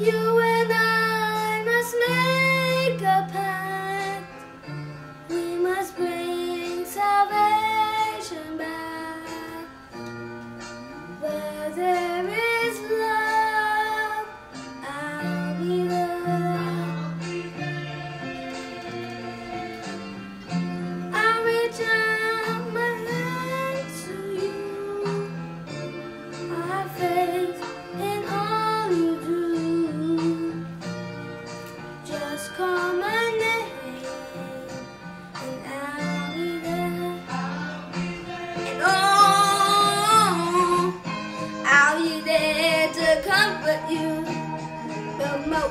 You and I must make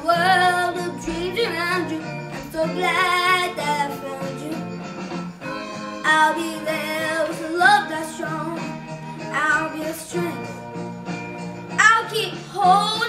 world of dreams around you. I'm so glad that I found you. I'll be there with a love that's strong. I'll be a strength. I'll keep holding.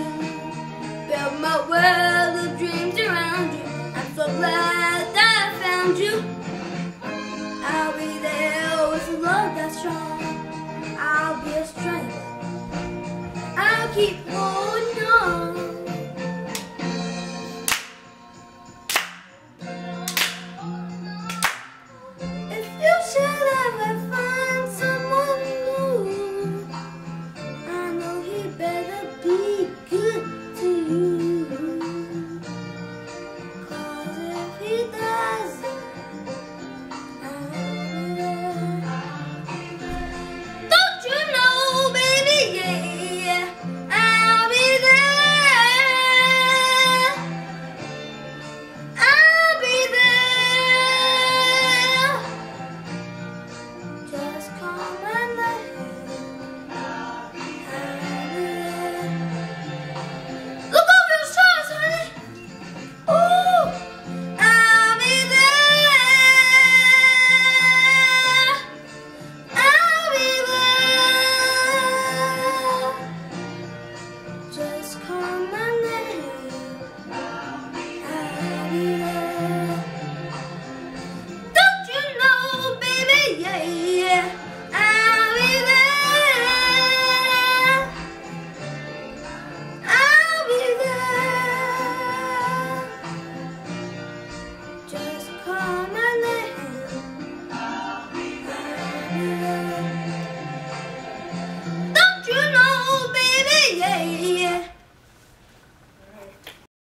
people